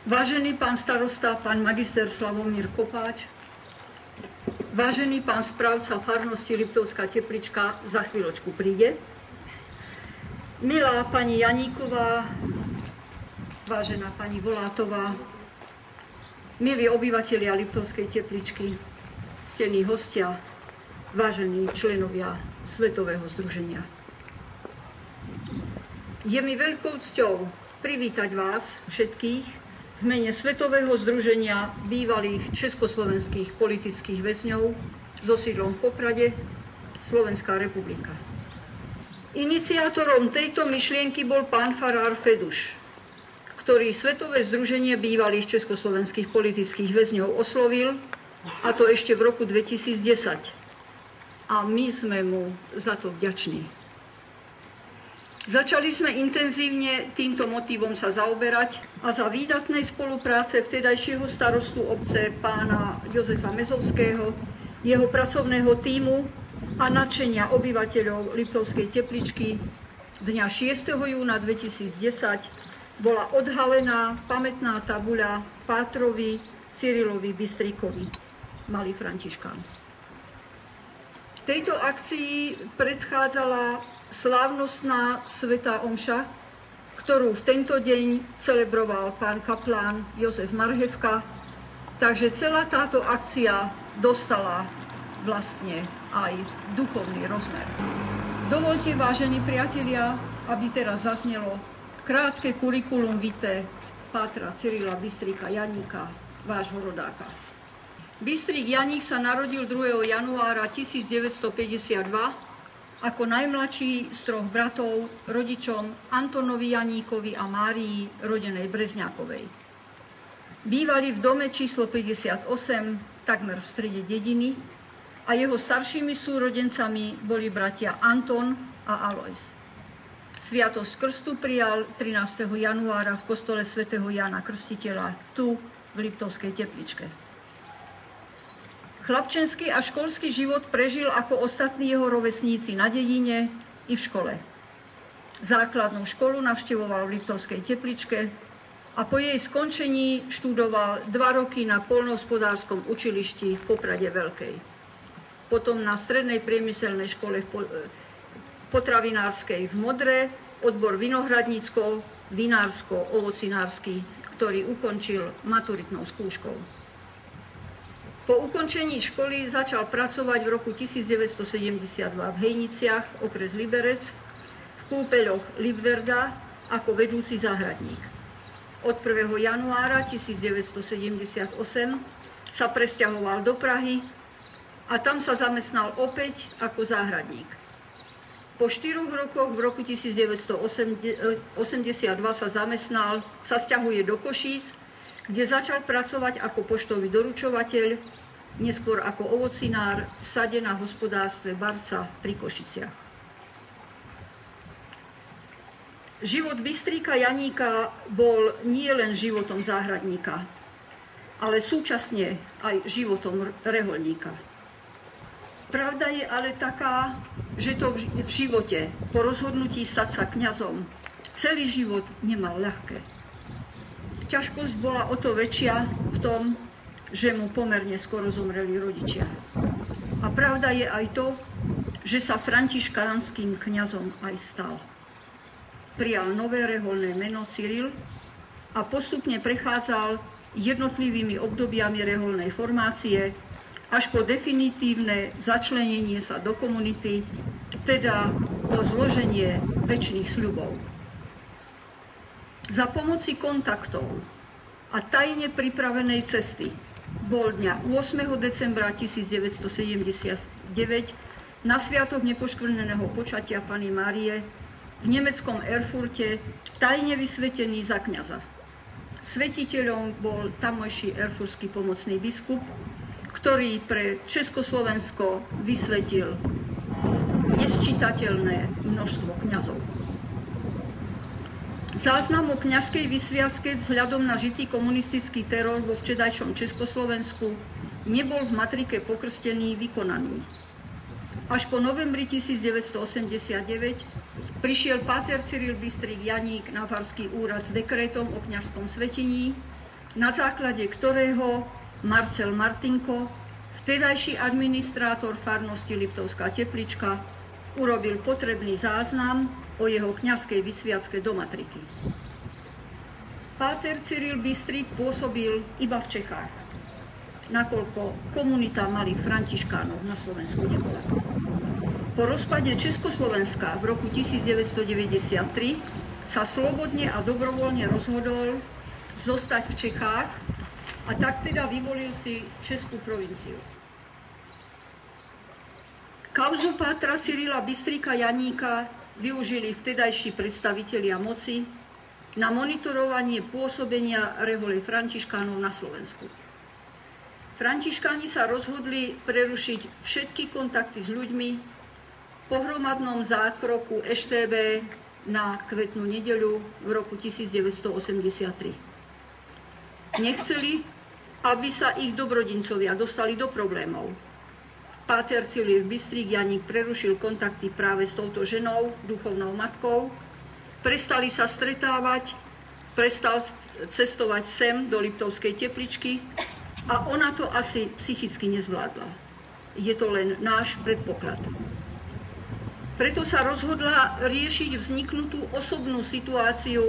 Vážený pán starosta, pán magister Slavomír Kopáč, vážený pán správca farnosti Liptovská teplička za chvíľočku príde, milá pani Janíková, vážená pani Volátová, milí obyvateľia Liptovskej tepličky, ctení hostia, vážení členovia Svetového združenia. Je mi veľkou cťou privítať vás všetkých v mene Svetového združenia bývalých československých politických väzňov so sídlom v Poprade, Slovenská republika. Iniciátorom tejto myšlienky bol pán Farár Feduš, ktorý Svetové združenie bývalých československých politických väzňov oslovil, a to ešte v roku 2010. A my sme mu za to vďační. Začali sme intenzívne týmto motivom sa zaoberať a za výdatnej spolupráce vtedajšieho starostu obce pána Jozefa Mezovského, jeho pracovného týmu a nadšenia obyvateľov Liptovskej tepličky dňa 6. júna 2010 bola odhalená pamätná tabuľa Pátrovi Cyrilovi Bystrikovi, malý Františkán. Tejto akcii predchádzala slávnostná Sveta Omša, ktorú v tento deň celebroval pán kaplán Jozef Marhevka. Takže celá táto akcia dostala vlastne aj duchovný rozmer. Dovolte, vážení priatelia, aby teraz zaznelo krátke kurikulum vitae Pátra Cyrila Bystrika Janíka, vášho rodáka. Bystrik Janík sa narodil 2. januára 1952 ako najmladší z troch bratov rodičom Antonovi Janíkovi a Márii, rodenej Brezňákovej. Bývali v dome číslo 58, takmer v strede dediny, a jeho staršími súrodencami boli bratia Anton a Alois. Sviatosť krstu prijal 13. januára v kostole svätého Jana Krstiteľa tu v Liptovskej tepličke. Chlapčenský a školský život prežil ako ostatní jeho rovesníci na dedine i v škole. Základnú školu navštevoval v Liptovskej tepličke a po jej skončení študoval dva roky na polnohospodárskom učilišti v Poprade Veľkej. Potom na strednej priemyselnej škole potravinárskej v Modre, odbor vinohradnícko, vinársko, ovocinársky, ktorý ukončil maturitnou skúškou. Po ukončení školy začal pracovať v roku 1972 v Hejniciach, okres Liberec, v kúpeľoch Libverda ako vedúci záhradník. Od 1. januára 1978 sa presťahoval do Prahy a tam sa zamestnal opäť ako záhradník. Po štyroch rokoch v roku 1982 sa zamestnal, sa stiahuje do Košíc, kde začal pracovať ako poštový doručovateľ neskôr ako ovocinár v sade na hospodárstve Barca pri Košiciach. Život Bystríka Janíka bol nie len životom záhradníka, ale súčasne aj životom reholníka. Pravda je ale taká, že to v živote, po rozhodnutí stať sa kňazom, celý život nemal ľahké. Ťažkosť bola o to väčšia v tom, že mu pomerne skoro zomreli rodičia. A pravda je aj to, že sa františkánským kňazom aj stal. Prijal nové reholné meno Cyril a postupne prechádzal jednotlivými obdobiami reholnej formácie až po definitívne začlenenie sa do komunity, teda po zloženie väčšných sľubov. Za pomoci kontaktov a tajne pripravenej cesty bol dňa 8. decembra 1979 na sviatok nepoškvrneného počatia Pany Márie v nemeckom Erfurte tajne vysvetený za kniaza. Svetiteľom bol tamojší erfurský pomocný biskup, ktorý pre Československo vysvetil nesčitateľné množstvo kňazov. Záznam o kňazskej vysviacke vzhľadom na žitý komunistický teror vo včedajšom Československu nebol v matrike pokrstený vykonaný. Až po novembri 1989 prišiel páter Cyril Bystrik Janík na farský úrad s dekrétom o kňažskom svetení na základe ktorého Marcel Martinko, vtedajší administrátor farnosti Liptovská teplička, urobil potrebný záznam o jeho kňazskej vysviacke do matriky. Páter Cyril Bystrik pôsobil iba v Čechách, nakoľko komunita malých františkánov na Slovensku nebola. Po rozpade Československa v roku 1993 sa slobodne a dobrovoľne rozhodol zostať v Čechách a tak teda vyvolil si Českú provinciu. Kauzu Pátra Cyrila Bystrika Janíka využili vtedajší predstavitelia moci na monitorovanie pôsobenia rehole Františkánov na Slovensku. Františkáni sa rozhodli prerušiť všetky kontakty s ľuďmi, pohromadnom zákroku EŠTB na kvetnú nedeľu v roku 1983. Nechceli, aby sa ich dobrodincovia dostali do problémov. Páter Cilír Bystrík Janík prerušil kontakty práve s touto ženou, duchovnou matkou. Prestali sa stretávať, prestal cestovať sem do Liptovskej tepličky a ona to asi psychicky nezvládla. Je to len náš predpoklad. Preto sa rozhodla riešiť vzniknutú osobnú situáciu,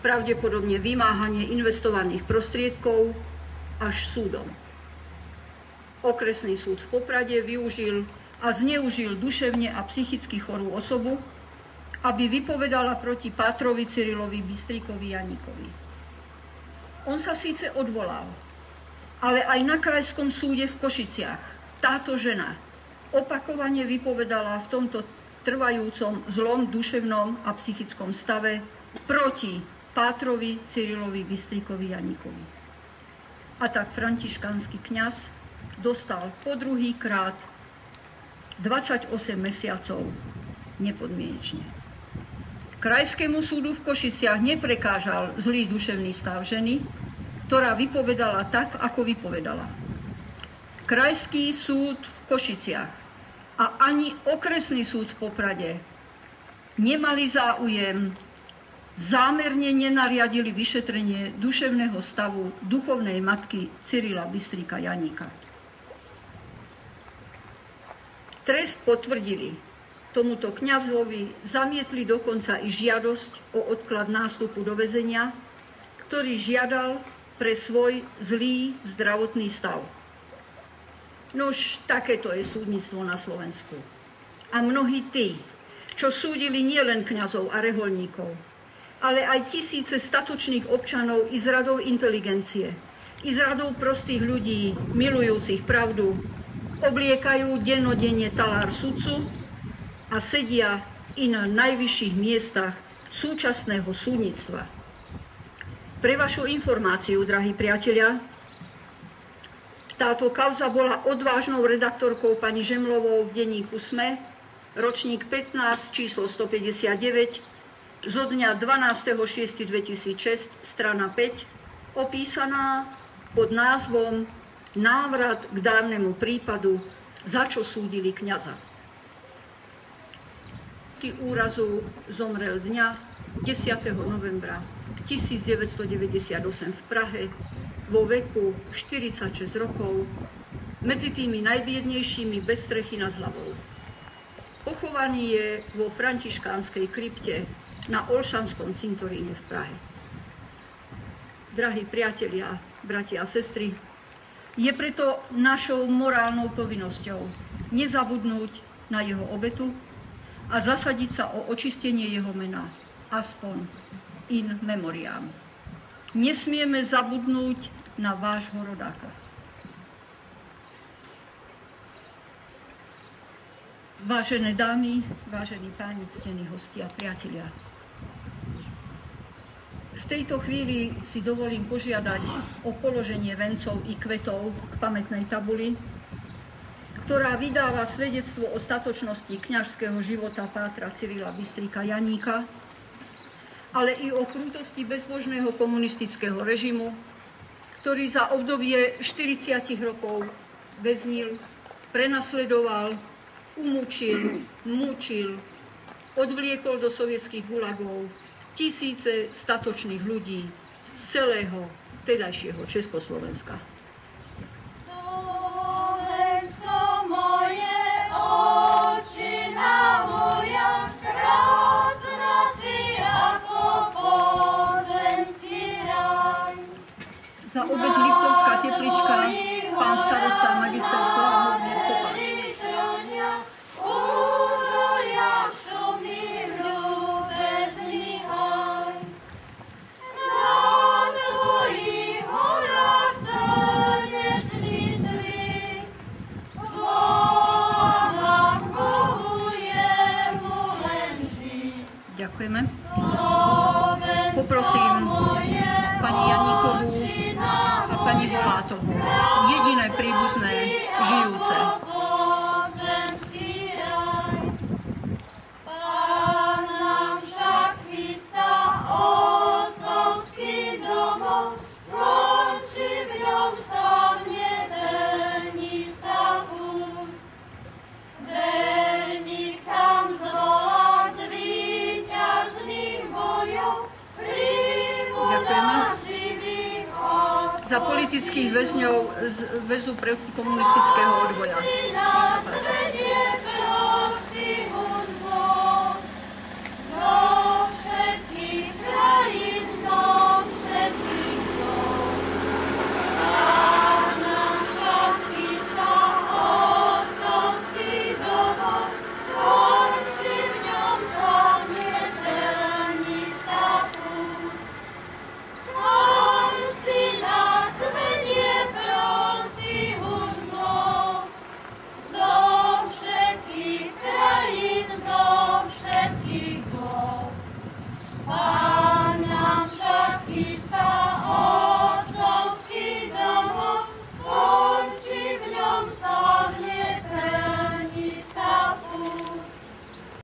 pravdepodobne vymáhanie investovaných prostriedkov až súdom. Okresný súd v Poprade využil a zneužil duševne a psychicky chorú osobu, aby vypovedala proti Pátrovi Cyrilovi Bystríkovi Janíkovi. On sa síce odvolal, ale aj na krajskom súde v Košiciach táto žena opakovane vypovedala v tomto trvajúcom zlom duševnom a psychickom stave proti Pátrovi, Cyrilovi, Bystrikovi, Janíkovi. A tak františkánsky kňaz dostal po druhý krát 28 mesiacov nepodmienečne. Krajskému súdu v Košiciach neprekážal zlý duševný stav ženy, ktorá vypovedala tak, ako vypovedala. Krajský súd v Košiciach a ani okresný súd v Poprade nemali záujem, zámerne nenariadili vyšetrenie duševného stavu duchovnej matky Cyrila Bystrika Janíka. Trest potvrdili. Tomuto kňazovi zamietli dokonca i žiadosť o odklad nástupu do väzenia, ktorý žiadal pre svoj zlý zdravotný stav. Nož takéto je súdnictvo na Slovensku. A mnohí tí, čo súdili nielen kňazov a reholníkov, ale aj tisíce statočných občanov i z radov inteligencie, i z radov prostých ľudí, milujúcich pravdu, obliekajú dennodenne talár sudcu a sedia i na najvyšších miestach súčasného súdnictva. Pre vašu informáciu, drahí priatelia, táto kauza bola odvážnou redaktorkou pani Žemlovou v denníku SME, ročník 15, číslo 159, zo dňa 12.6.2006, strana 5, opísaná pod názvom Návrat k dávnemu prípadu, za čo súdili kniaza. úrazu zomrel dňa 10. novembra 1998 v Prahe vo veku 46 rokov, medzi tými najbiednejšími bez strechy nad hlavou. Pochovaný je vo františkánskej krypte na Olšanskom cintoríne v Prahe. Drahí priatelia, bratia a sestry, je preto našou morálnou povinnosťou nezabudnúť na jeho obetu a zasadiť sa o očistenie jeho mena, aspoň in memoriam. Nesmieme zabudnúť na vášho rodáka. Vážené dámy, vážení páni, ctení hostia priatelia. V tejto chvíli si dovolím požiadať o položenie vencov i kvetov k pamätnej tabuli, ktorá vydáva svedectvo o statočnosti kňažského života Pátra Cyrila Bystríka Janíka, ale i o krutosti bezbožného komunistického režimu, ktorý za obdobie 40 rokov väznil, prenasledoval, umúčil, mučil, odvliekol do sovietských gulagov tisíce statočných ľudí z celého vtedajšieho Československa. Slovensko moje, očina moja, krásna si ako podlenský raj. Za obec Liptovská teplička pán starosta magister Slavomír Kopáč. Ďakujeme. Poprosím pani Janíkovú a pani Volátovú, jediné príbuzné žijúce. Politických väzňov z väzu komunistického odboja.